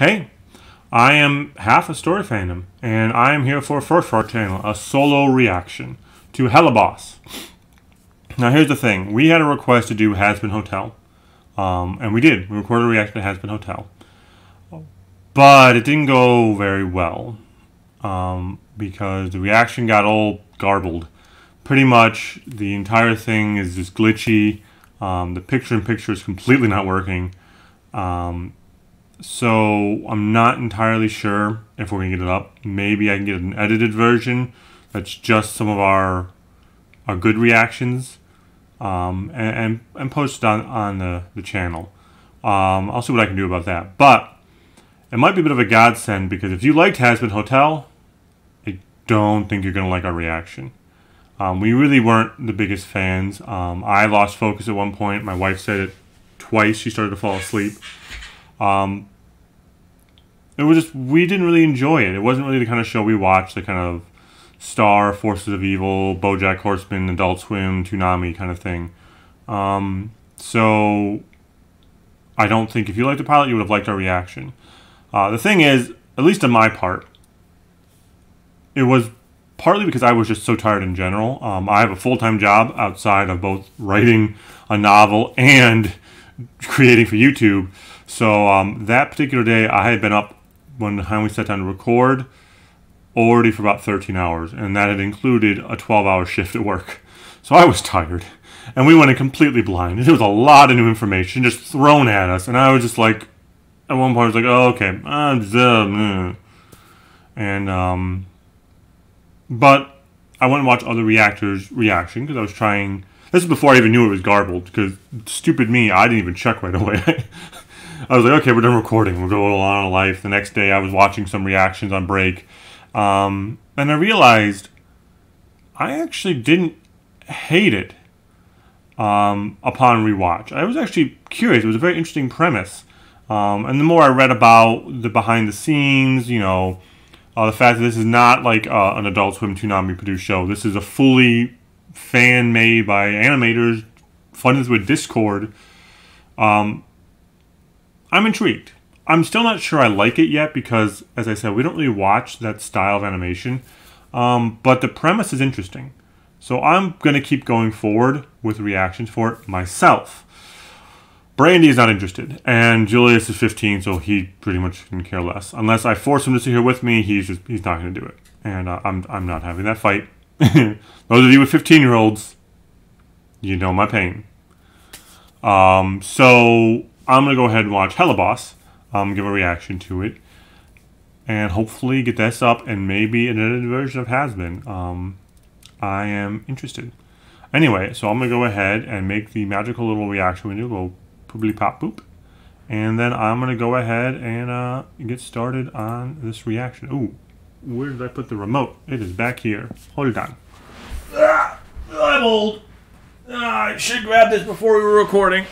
hey, I am half a story fandom, and I am here for first our channel, a solo reaction to Helluva Boss. Now, here's the thing: we had a request to do Hazbin Hotel, um, and we did. We recorded a reaction to Hazbin Hotel, but it didn't go very well um, because the reaction got all garbled. Pretty much, the entire thing is just glitchy. Um, the picture-in-picture is completely not working. Um, so I'm not entirely sure if we're gonna get it up. Maybe I can get an edited version that's just some of our our good reactions, um, and, and, and post it on on the the channel. Um, I'll see what I can do about that. But it might be a bit of a godsend because if you liked Hazbin Hotel, I don't think you're gonna like our reaction. Um, we really weren't the biggest fans. Um, I lost focus at one point. My wife said it twice. She started to fall asleep. Um, it was just we didn't really enjoy it. It wasn't really the kind of show we watched. The kind of Star, Forces of Evil, BoJack Horseman, Adult Swim, Toonami kind of thing. Um, so I don't think if you liked the pilot, you would have liked our reaction. Uh, the thing is, at least on my part, it was partly because I was just so tired in general. Um, I have a full time job outside of both writing a novel and creating for YouTube. So um, that particular day, I had been up when the time we sat down to record already for about 13 hours, and that had included a 12 hour shift at work. So I was tired. And we went in completely blind. There was a lot of new information just thrown at us, and I was just like, at one point, I was like, oh, okay. Uh, and, um, but I went and watched other reactors' reaction because I was trying. This is before I even knew it was garbled because stupid me, I didn't even check right away. I was like, okay, we're done recording. We'll go on in life. The next day, I was watching some reactions on break, um, and I realized I actually didn't hate it um, upon rewatch. I was actually curious. It was a very interesting premise, um, and the more I read about the behind the scenes, you know, uh, the fact that this is not like uh, an Adult Swim Toonami produced show. This is a fully fan made by animators, funded with Discord. Um, I'm intrigued. I'm still not sure I like it yet because, as I said, we don't really watch that style of animation. Um, but the premise is interesting. So I'm going to keep going forward with reactions for it myself. Brandy is not interested, and Julius is 15, so he pretty much can care less. Unless I force him to sit here with me, he's just he's not going to do it, and uh, I'm I'm not having that fight. Those of you with 15 year olds, you know my pain. Um, so I'm gonna go ahead and watch Helluva Boss, um, give a reaction to it, and hopefully get this up and maybe an edited version of Hazbin. Um, I am interested. Anyway, so I'm gonna go ahead and make the magical little reaction window go pooply pop boop. And then I'm going to go ahead and uh, get started on this reaction. Ooh, where did I put the remote? It is back here. Hold on. Ah, I'm old. Ah, I should grab this before we were recording.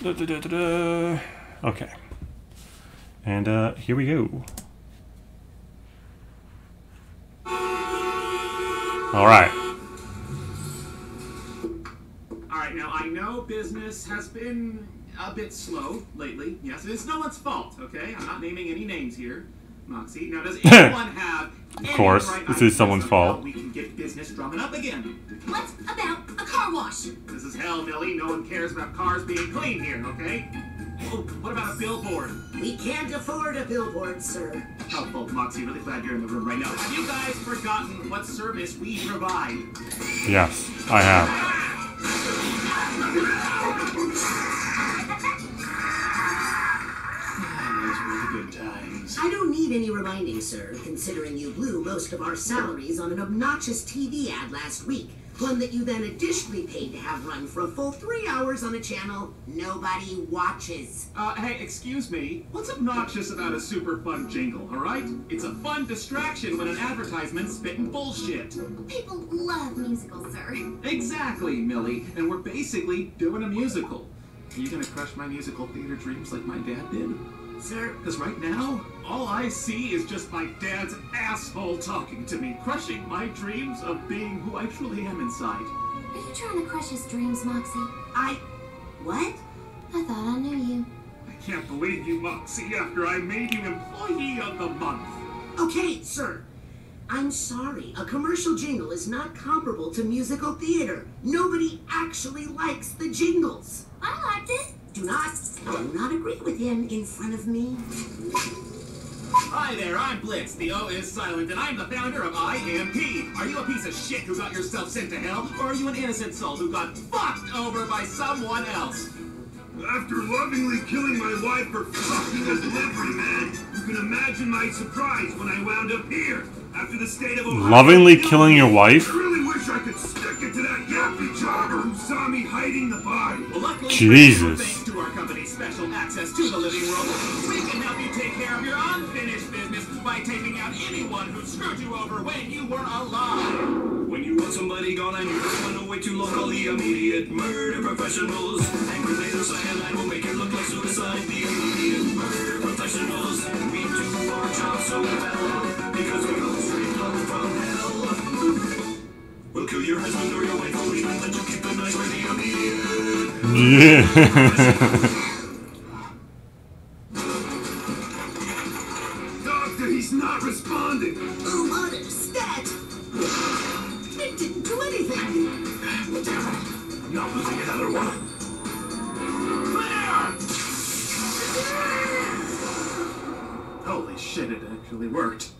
Da, da, da, okay. And uh, here we go. All right. Alright, now I know business has been a bit slow lately. Yes, it's no one's fault, okay? I'm not naming any names here. Moxxie. Now, does anyone have Of course, right this is someone's fault. We can get business drumming up again. What about a car wash? This is hell, Millie. No one cares about cars being clean here, okay? Oh, what about a billboard? We can't afford a billboard, sir. Oh, Helpful, Moxxie. Really glad you're in the room right now. Have you guys forgotten what service we provide? Yes, I have. I don't need any reminding, sir, considering you blew most of our salaries on an obnoxious TV ad last week. One that you then additionally paid to have run for a full three hours on a channel nobody watches. Uh, hey, excuse me. What's obnoxious about a super fun jingle, alright? It's a fun distraction when an advertisement's spitting bullshit. People love musicals, sir. Exactly, Millie. And we're basically doing a musical. Are you gonna crush my musical theater dreams like my dad did? Sir, because right now, all I see is just my dad's asshole talking to me, crushing my dreams of being who I truly am inside. Are you trying to crush his dreams, Moxxie? I... what? I thought I knew you. I can't believe you, Moxxie, after I made you Employee of the Month. Okay, sir. I'm sorry. A commercial jingle is not comparable to musical theater. Nobody actually likes the jingles. I liked it. Do not, do not agree with him in front of me. Hi there, I'm Blitz. The O is silent, and I'm the founder of IMP. Are you a piece of shit who got yourself sent to hell, or are you an innocent soul who got fucked over by someone else? After lovingly killing my wife for fucking a delivery man, you can imagine my surprise when I wound up here. After the state of Ohio Lovingly killing your wife? I really wish I could stick it to that yappy jogger who saw me hiding the body. Well, luckily, Jesus. Special access to the living room, we can help you take care of your unfinished business by taking out anyone who screwed you over when you were alive. When you want somebody gone and you don't want to wait too long, call the immediate murder professionals. And grenade cyanide will make it look like suicide. The immediate murder professionals. We do our job so well because we go straight up from hell. We'll kill your husband or your wife or even let you keep the knife for the immediate. Yeah. not responding. Oh, what a stat! It didn't do anything. Not losing another one. Holy shit, it actually worked.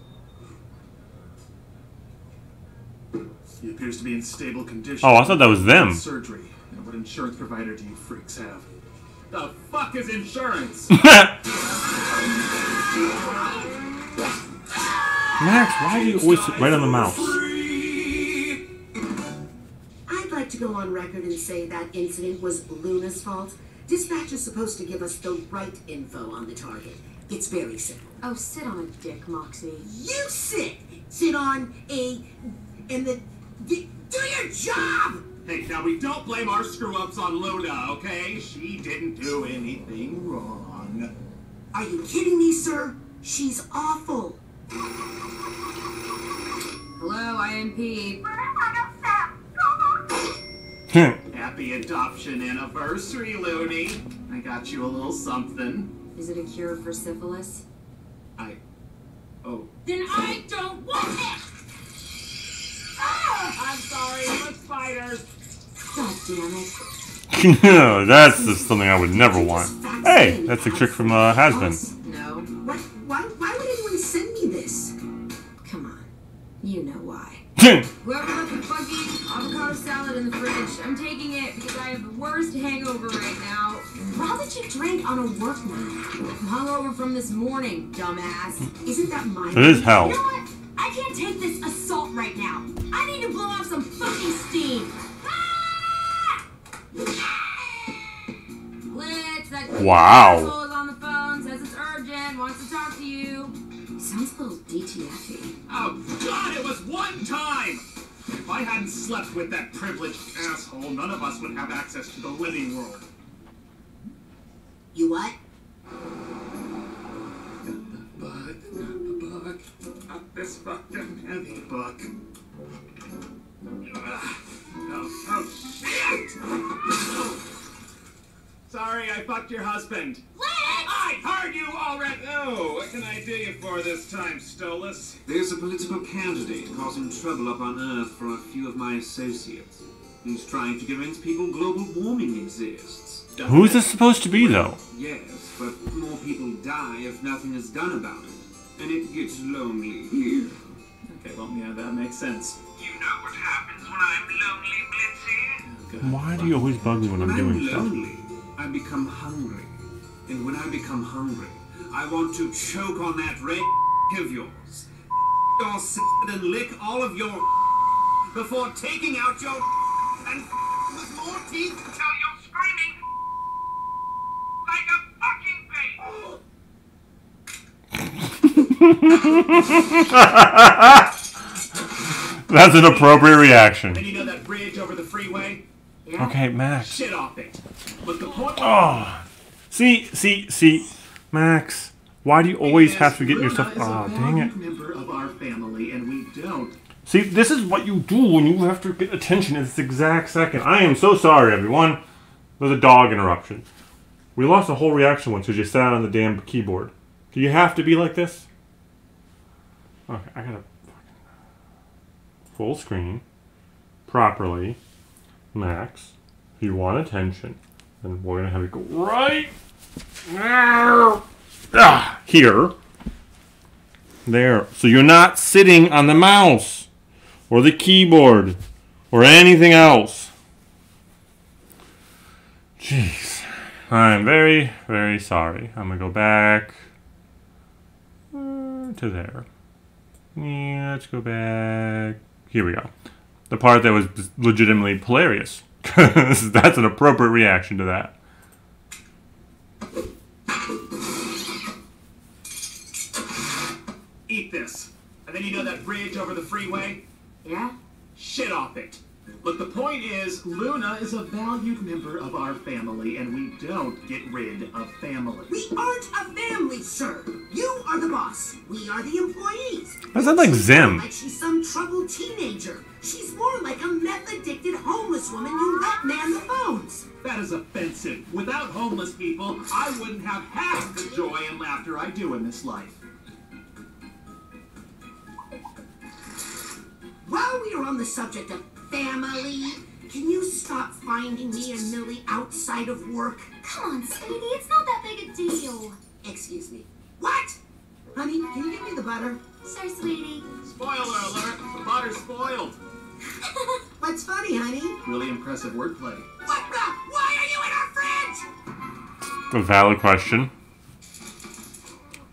He appears to be in stable condition. Oh, I thought that was them. Surgery. And what insurance provider do you freaks have? The fuck is insurance? Max, why do you always sit right on the mouse? I'd like to go on record and say that incident was Loona's fault. Dispatch is supposed to give us the right info on the target. It's very simple. Oh, sit on a dick, Moxxie. You sit! Sit on a. and the. Do your job! hey, now we don't blame our screw ups on Loona, okay? She didn't do anything wrong. Are you kidding me, sir? She's awful. Hello, IMP. Happy adoption anniversary, Looney. I got you a little something. Is it a cure for syphilis? I. Oh. Then I don't want it! I'm sorry, it was spiders. God damn it. that's just something I would never want. Hey, that's a trick from uh, Hazbin. No. You know why. Whoever left the funky avocado salad in the fridge, I'm taking it because I have the worst hangover right now. How did you drink on a work night? I'm hungover from this morning, dumbass. Isn't that my it is hell. You know what? I can't take this assault right now. I need to blow off some fucking steam. Ah! Blitz, that Wow. is on the phone, says it's urgent, wants to talk to you. Sounds a little DTF-y. Oh, God, it was one time! If I hadn't slept with that privileged asshole, none of us would have access to the living world. You what? But, not the book. Not this fucking heavy book. Ugh. Ah, oh, oh, shit! Oh. Sorry, I fucked your husband. I heard you already. Oh, what can I do you for this time, Stolas? There's a political candidate causing trouble up on Earth for a few of my associates. He's trying to convince people global warming exists. Who is this supposed to be, though? Yes, but more people die if nothing is done about it. And it gets lonely here. Okay, well, yeah, that makes sense. You know what happens when I'm lonely, Blitzy? Oh, Why do you always bug me when When I'm I'm doing stuff? lonely, I become hungry. And when I become hungry, I want to choke on that red of yours. Your and lick all of your before taking out your and with more teeth until you're screaming like a fucking baby. That's an appropriate reaction. And you know that bridge over the freeway? Yeah? Okay, Max. Shit off it. But the point Oh, see, see, see, Max. Why do you always have to get Loona yourself? Oh, dang it! member of our family, and we don't. See, this is what you do when you have to get attention at this exact second. I am so sorry, everyone. There's a dog interruption. We lost a whole reaction once because you sat on the damn keyboard. Do you have to be like this? Okay, I gotta full screen properly. Max, if you want attention, then we're gonna have it go right ah, here. There. So you're not sitting on the mouse or the keyboard or anything else. Jeez. I'm very, very sorry. I'm going to go back uh, to there. Yeah, let's go back. Here we go. The part that was legitimately hilarious. That's an appropriate reaction to that. Eat this. And then you know that bridge over the freeway? Yeah? Shit off it. But the point is, Loona is a valued member of our family, and we don't get rid of family. We aren't a family, sir. You are the boss. We are the employees. That sounds like Zim. Like she's some troubled teenager. She's more like a meth-addicted homeless woman you let man the phones. That is offensive. Without homeless people, I wouldn't have half the joy and laughter I do in this life. While we are on the subject of family, can you stop finding me and Millie outside of work? Come on, sweetie, it's not that big a deal. Excuse me. What? Honey, can you give me the butter? Sure, sweetie. Spoiler alert, the butter's spoiled. What's funny, honey? Really impressive wordplay. What the? Why are you in our fridge? A valid question.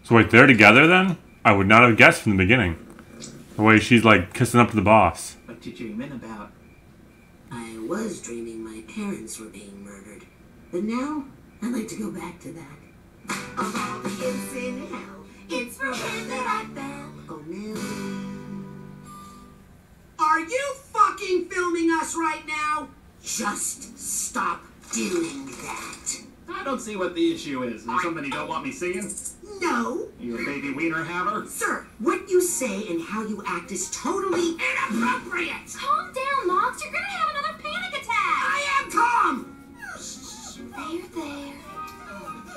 So wait, they're together then? I would not have guessed from the beginning. The way she's like kissing up to the boss. What you dreaming about? I was dreaming my parents were being murdered. But now, I'd like to go back to that. Of all the kids in hell, it's for him that I fell. Oh. Are you fucking filming us right now? Just stop doing that. I don't see what the issue is. Is there something you don't want me seeing? No. You a baby wiener haver? Sir, what you say and how you act is totally inappropriate. Calm down,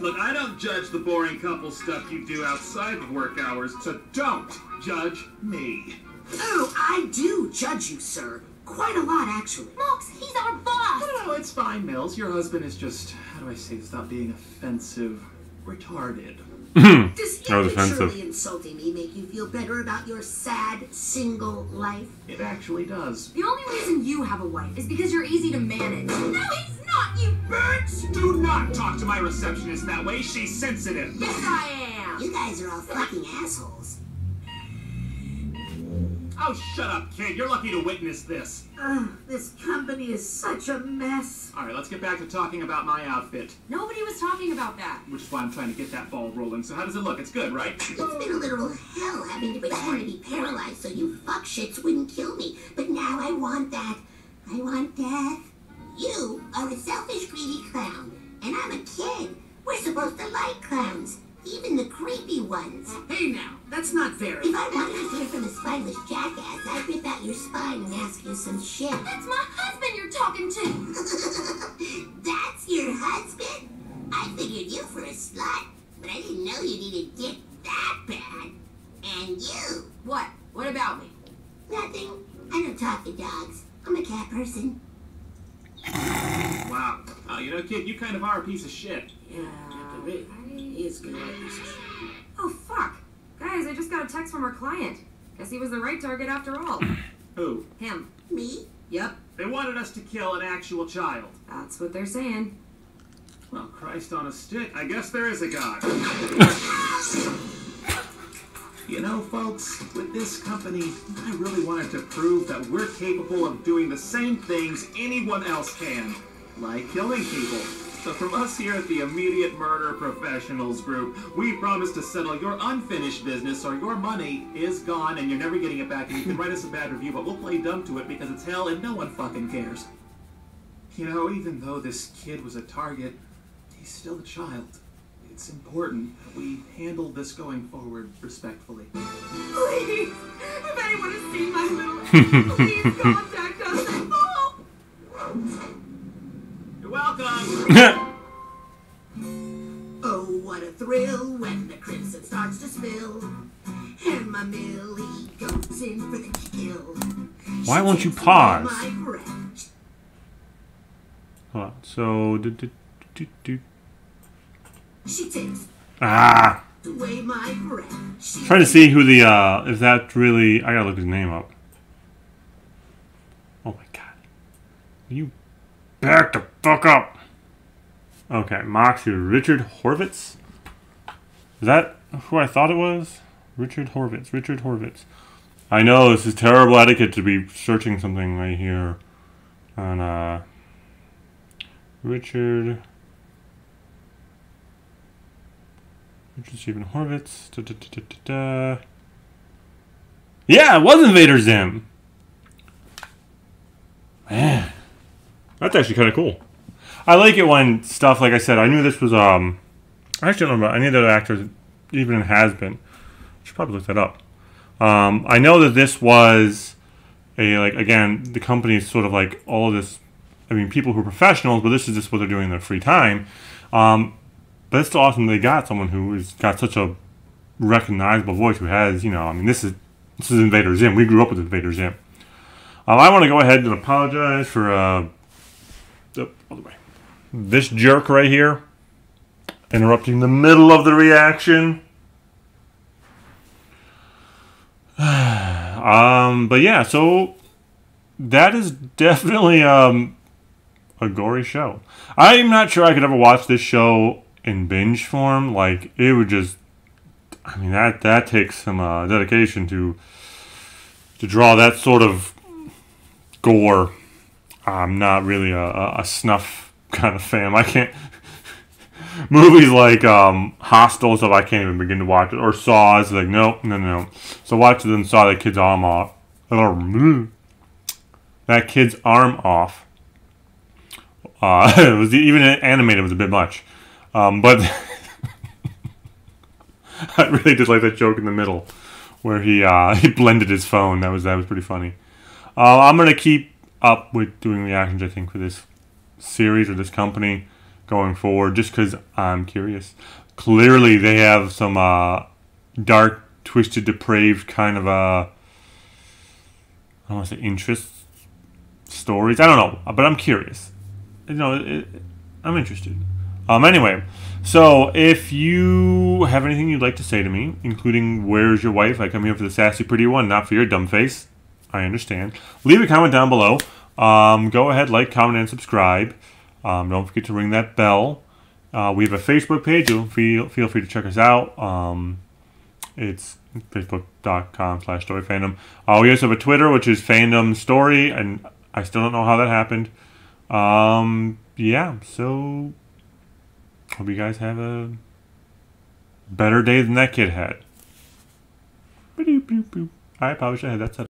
Look, I don't judge the boring couple stuff you do outside of work hours, so don't judge me. Oh, I do judge you, sir. Quite a lot, actually. Mox, he's our boss. No, no, it's fine, Mills. Your husband is just, how do I say this without being offensive? Retarded. Hmm. Does That was offensive. insulting me make you feel better about your sad, single life? It actually does. The only reason you have a wife is because you're easy to manage. No, he's not, you Birds, do not talk to my receptionist that way. She's sensitive. Yes, I am. You guys are all fucking assholes. Oh, shut up, kid. You're lucky to witness this. Ugh, this company is such a mess. All right, let's get back to talking about my outfit, Nobody was talking about that. which is why I'm trying to get that ball rolling. So how does it look? It's good, right? It's been a literal hell having to pretend to be paralyzed so you fuck shits wouldn't kill me. But now I want that. I want death. You are a selfish, greedy clown. And I'm a kid. We're supposed to like clowns. Even the creepy ones. Hey now, that's not fair. If I wanted to hear from a spineless jackass, I'd rip out your spine and ask you some shit. That's my husband you're talking to. That's your husband? I figured you for a slut, but I didn't know you needed dick that bad. And you? What? What about me? Nothing. I don't talk to dogs. I'm a cat person. Wow. Oh, you know, kid, you kind of are a piece of shit. Yeah, Captain Rick. He is good at this. Oh, fuck. Guys, I just got a text from our client. Guess he was the right target after all. Who? Him. Me? Yep, They wanted us to kill an actual child. that's what they're saying. Well, Christ on a stick. I guess there is a God. You know, folks, with this company, I really wanted to prove that we're capable of doing the same things anyone else can, like killing people. So from us here at the Immediate Murder Professionals Group, we promise to settle your unfinished business or your money is gone and you're never getting it back and you can write us a bad review, but we'll play dumb to it because it's hell and no one fucking cares. You know, even though this kid was a target, he's still a child. It's important that we handle this going forward respectfully. Please, if anyone has seen my little, please contact Oh. You're welcome! the crimson starts to spill. And my Millie goes in for the kill. Why won't you pause? Hold on. So, do, do, do, do. She takes ah, away my breath. Trying to see who the uh, if that really. I gotta look his name up. Oh my god, you back the fuck up. Okay, Moxxie Richard Horvitz. Is that who I thought it was? Richard Horvitz. Richard Horvitz. I know this is terrible etiquette to be searching something right here on uh Richard Richard Stephen Horvitz. Da, da, da. Yeah, it was Invader Zim. Man, that's actually kind of cool. I like it when stuff like I said. I knew this was um. I actually don't remember any of the actors, even in Hazbin. Should probably look that up. Um, I know that this was a like again the company is sort of like all of this. I mean, people who are professionals, but this is just what they're doing in their free time. Um, but it's still awesome they got someone who has got such a recognizable voice who has you know I mean this is this is Invader Zim. We grew up with Invader Zim. Um, I want to go ahead and apologize for uh, oh, other way. This jerk right here interrupting the middle of the reaction. um, but yeah, so that is definitely um, a gory show. I'm not sure I could ever watch this show in binge form. Like it would just, I mean that that takes some uh, dedication to to draw that sort of gore. I'm not really a, a, a snuff kind of fan. I can't movies like um, Hostel stuff. I can't even begin to watch it. Or Saw is like nope, no, no. So watch it and saw that kid's arm off. That kid's arm off. Uh, it was even animated was a bit much, um, but I really did like that joke in the middle where he uh, he blended his phone. That was that was pretty funny. Uh, I'm gonna keep up with doing reactions. I think for this series or this company going forward, just because I'm curious. Clearly, they have some uh, dark, twisted, depraved kind of uh, I don't want to say interest stories. I don't know, but I'm curious. You know, it, I'm interested. Um, anyway, so if you have anything you'd like to say to me, including where's your wife? I come here for the sassy, pretty one, not for your dumb face. I understand. Leave a comment down below. Um, go ahead, like, comment, and subscribe. Um, don't forget to ring that bell. Uh, we have a Facebook page. Feel feel free to check us out. Um, it's facebook.com slash story fandom. Uh, we also have a Twitter, which is fandom story, and I still don't know how that happened. Um, yeah, so hope you guys have a better day than that kid had. I probably should have had that set.